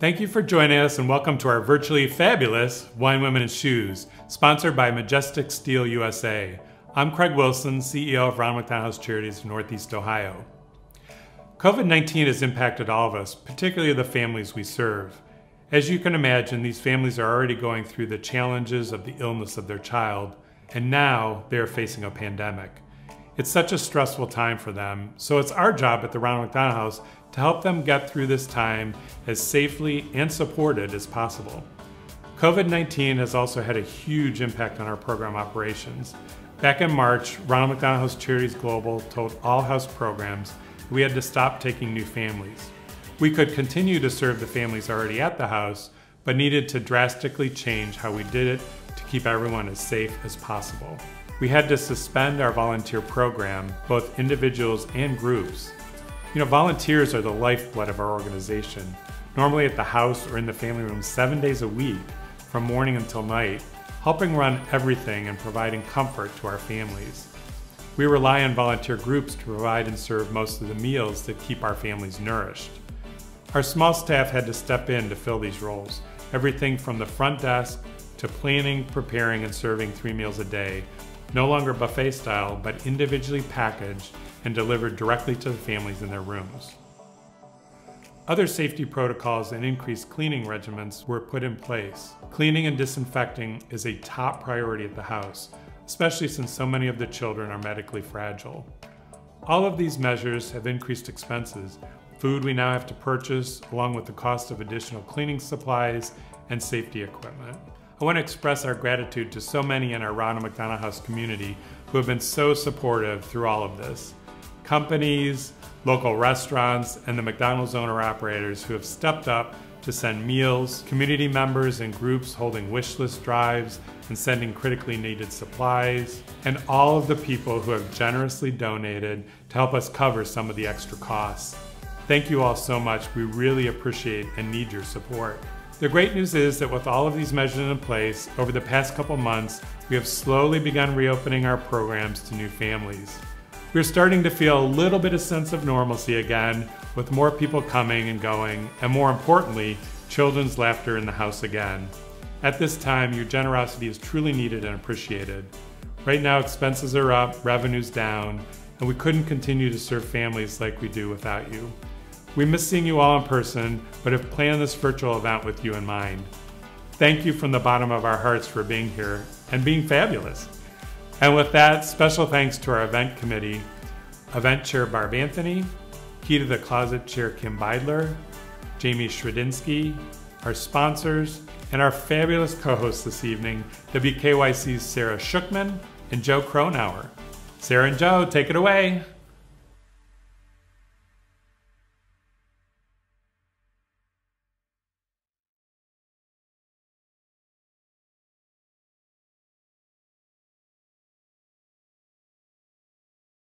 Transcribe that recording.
Thank you for joining us and welcome to our virtually fabulous Wine, Women, and Shoes, sponsored by Majestic Steel USA. I'm Craig Wilson, CEO of Ronald McDonald House Charities of Northeast Ohio. COVID 19 has impacted all of us, particularly the families we serve. As you can imagine, these families are already going through the challenges of the illness of their child, and now they are facing a pandemic. It's such a stressful time for them, so it's our job at the Ronald McDonald House to help them get through this time as safely and supported as possible. COVID 19 has also had a huge impact on our program operations. Back in March, Ronald McDonald House Charities Global told all house programs we had to stop taking new families. We could continue to serve the families already at the house, but needed to drastically change how we did it to keep everyone as safe as possible. We had to suspend our volunteer program, both individuals and groups. You know, volunteers are the lifeblood of our organization, normally at the house or in the family room seven days a week, from morning until night, helping run everything and providing comfort to our families. We rely on volunteer groups to provide and serve most of the meals that keep our families nourished. Our small staff had to step in to fill these roles, everything from the front desk to planning, preparing, and serving three meals a day, no longer buffet style, but individually packaged and delivered directly to the families in their rooms. Other safety protocols and increased cleaning regimens were put in place. Cleaning and disinfecting is a top priority at the house, especially since so many of the children are medically fragile. All of these measures have increased expenses, food we now have to purchase, along with the cost of additional cleaning supplies and safety equipment. I want to express our gratitude to so many in our Ronald McDonald House community who have been so supportive through all of this. Companies, local restaurants, and the McDonald's owner operators who have stepped up to send meals, community members and groups holding wish list drives and sending critically needed supplies, and all of the people who have generously donated to help us cover some of the extra costs. Thank you all so much. We really appreciate and need your support. The great news is that with all of these measures in place, over the past couple months, we have slowly begun reopening our programs to new families. We're starting to feel a little bit of sense of normalcy again, with more people coming and going, and more importantly, children's laughter in the house again. At this time, your generosity is truly needed and appreciated. Right now, expenses are up, revenue's down, and we couldn't continue to serve families like we do without you. We miss seeing you all in person, but have planned this virtual event with you in mind. Thank you from the bottom of our hearts for being here and being fabulous. And with that, special thanks to our event committee, event chair Barb Anthony, Key to the Closet chair Kim Beidler, Jamie Shredinsky, our sponsors, and our fabulous co-hosts this evening, WKYC's Sara Shookman and Joe Kronauer. Sara and Joe, take it away.